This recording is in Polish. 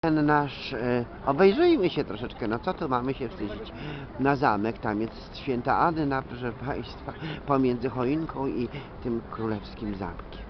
ten nasz, e, obejrzyjmy się troszeczkę, no co tu mamy się wstydzić, na zamek, tam jest święta Anna, proszę Państwa, pomiędzy choinką i tym królewskim zamkiem.